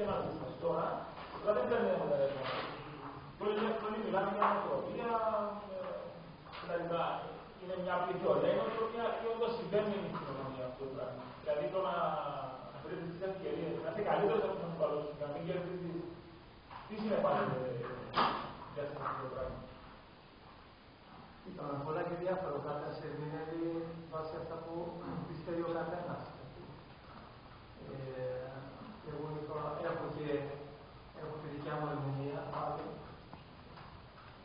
και μαζί σας τώρα, τώρα δεν παίρνουμε τηλέφωνο. Πολλοί εύκολοι μιλάμε για νοοτροπία, δηλαδή είναι μια πληθωρία νοοτροπία και όντως συμβαίνει στην κοινωνία αυτό το πράγμα. Δηλαδή το να βρείτε τις ευκαιρίες, να είστε καλύτερος από τον παλαιό να μην κερδίζεις, τις συνεπάγεται για αυτό το πράγμα. Ήταν πολλά και διάφορα. Ο καθένας ερμηνεύει βάσει αυτά που πιστεύει ο καθένας. Ε, εγώ λοιπόν έχω και, έχω τη δικιά μου ερμηνεία πάλι.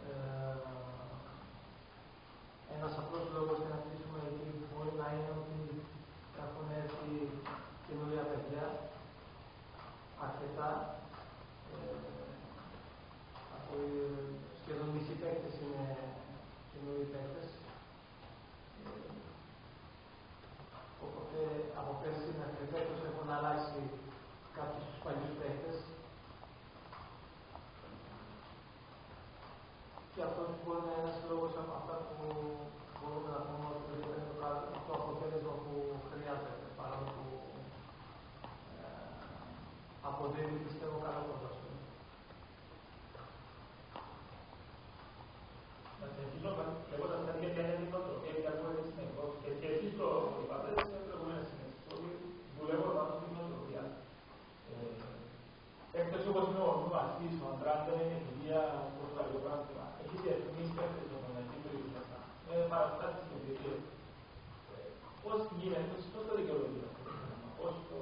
Ε, ένας απλός λόγος για να κλείσουμε εκεί μπορεί να είναι ότι έχουν έρθει καινούργια παιδιά, αρκετά, ε, από σχεδόν μισή παίκτες είναι καινούργιοι παίκτες. Ε, οπότε από πέρσι μέχρι φέτος έχουν αλλάξει κάποιους τους παλιούς παίκτες. Και αυτό μπορεί να είναι ένας λόγος από αυτά που μπορούμε να πούμε ότι δεν είναι το, το αποτέλεσμα που χρειάζεται, παρόλο που ε, αποδίδει πιστεύω καλό ποδόσφαιρο. Να συνεχίσω λέγοντας κάτι για την νοοτροπία και κάτι που είναι συνεχώς. Και εσείς το είπατε σε προηγούμενες συνέχειες, ότι δουλεύω πάνω στην νοοτροπία. Έκτος όπως είναι ο Βασίλης, ο Αντράντερ, η Εβδία, το Πώς γίνεται, πώς το δικαιολογεί αυτό το πράγμα, πώς το...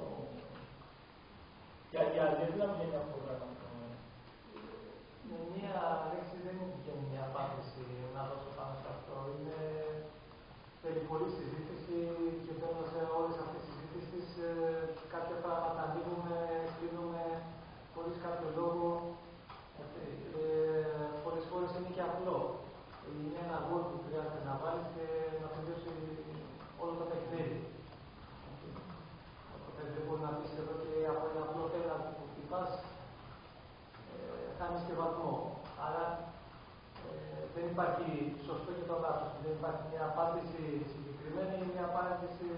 Γιατί γιατί να βγαίνει αυτό το πράγμα. Με μία λέξη δεν μου βγαίνει μια απάντηση να δώσω πάνω σε αυτό. Είναι θέλει πολλή συζήτηση και μπαίνω σε όλες αυτές τις συζητήσεις ε, κάποια πράγματα ανοίγουμε, κλείνουμε χωρίς κάποιο λόγο. Ε, ε, πολλές φορές είναι και απλό. Είναι ένα γκολ που χρειάζεται να βάλει και να τελειώσει όλο το παιχνίδι. Οπότε δεν μπορεί να πεις εδώ και από ένα απλό πέναλτι που χτυπάς ε, χάνεις και βαθμό. Άρα ε, δεν υπάρχει σωστό και το λάθος. Δεν υπάρχει μια απάντηση συγκεκριμένη ή μια απάντηση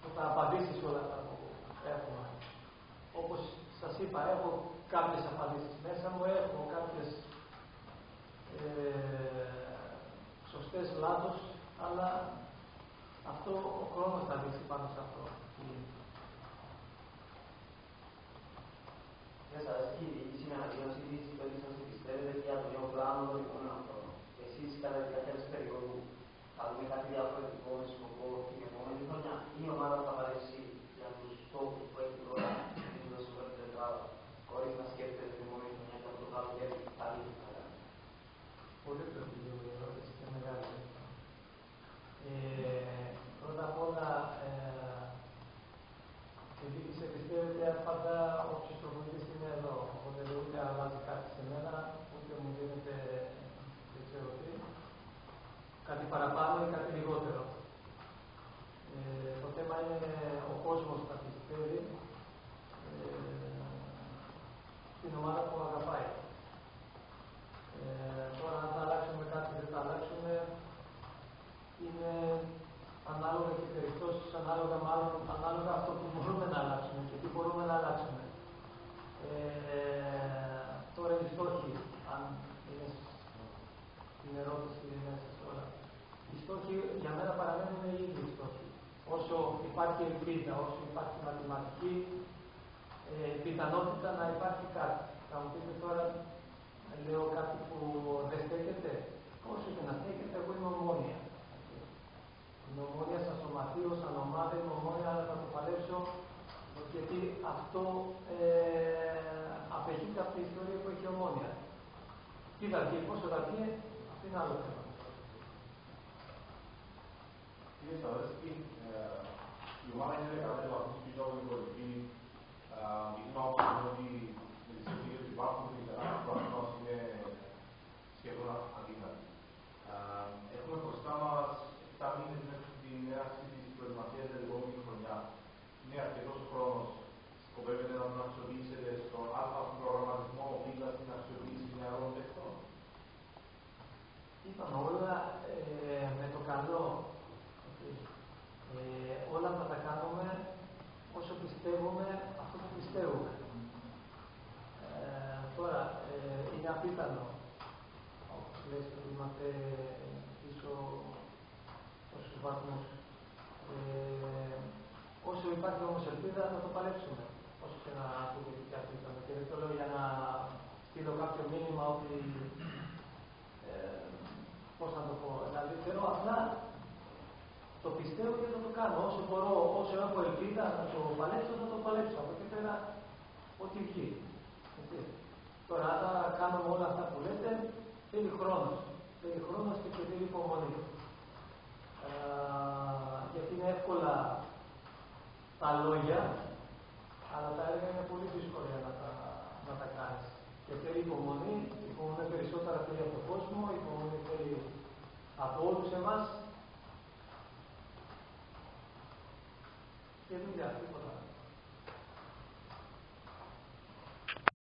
που θα απαντήσεις σε όλα αυτά που έχουμε. Όπως σας είπα, έχω κάποιες απαντήσεις μέσα μου, έχω κάποιες ε, σωστές λάθος, αλλά αυτό ο χρόνος θα δείξει πάνω σε αυτό. Μέσα στη διοίκηση με ανακοίνωση τη κυβέρνηση πιστεύετε και για το νέο πλάνο των επόμενων χρόνων. Εσεί κατά τη διάρκεια τη περίοδου θα δούμε κάτι διαφορετικό με σκοπό την επόμενη χρονιά ή η ομάδα θα παρέσει για του στόχου που έχει τώρα δίνοντα στο πρώτο τετράδο, χωρί να σκέφτεται την επόμενη χρονιά και από το καλοκαίρι πάλι θα κάνει. Πολύ προφιλή η ερώτηση και μεγάλη. Ε, πρώτα απ' όλα, ε, επειδή σε πιστεύετε πάντα όποιος προπονητής είναι εδώ. Οπότε ούτε αλλάζει κάτι σε μένα, ούτε μου δίνεται δεν ξέρω τι, κάτι παραπάνω ή κάτι λιγότερο. Ε, το θέμα είναι ο κόσμος να πιστεύει ε, στην ομάδα που αγαπάει. Ε, τώρα αν θα αλλάξουμε κάτι δεν θα αλλάξουμε είναι ανάλογα και περιπτώσεις, ανάλογα μάλλον, ανάλογα αυτό που μπορούμε να αλλάξουμε και τι μπορούμε να αλλάξουμε. Ε, τώρα οι στόχοι, αν είναι στην ερώτηση μέσα σε όλα. Οι στόχοι για μένα παραμένουν οι ίδιοι στόχοι. Όσο υπάρχει ελπίδα, όσο υπάρχει μαθηματική ε, πιθανότητα να υπάρχει κάτι. Θα μου πείτε τώρα, λέω κάτι που δεν στέκεται. Όσο και να στέκεται, εγώ είμαι ομόνια. Είμαι ομόνια σαν σωματείο, σαν ομάδα, είμαι ομόνια, αλλά θα το παλέψω γιατί αυτό ε, απαιτείται από την ιστορία που έχει ομόνια. Τι θα βγει, πόσο θα βγει, αυτό είναι άλλο θέμα. Κύριε Σαβέσκη, η ομάδα είναι 15 βαθμούς πίσω από ε, πίσω βαθμούς. Ε, όσο υπάρχει όμως ελπίδα θα το παλέψουμε, όσο και να ακούγεται και. Και δεν το για να στείλω κάποιο μήνυμα ότι, ε, πώς να το πω, καλύτερο, απλά το πιστεύω και θα το κάνω. Όσο μπορώ, όσο έχω ελπίδα να το παλέψω, θα το παλέψω. Από εκεί πέρα, ό,τι βγει. Τώρα, αν κάνουμε όλα αυτά που λέτε, θέλει χρόνος. Θέλει χρόνο και θέλει υπομονής. Ε, γιατί είναι εύκολα τα λόγια, αλλά τα έργα είναι πολύ δύσκολα να τα, να τα κάνεις. Και θέλει υπομονή, υπομονή περισσότερα θέλει από τον κόσμο, υπομονή θέλει από όλους εμάς. Και δουλειά, τίποτα.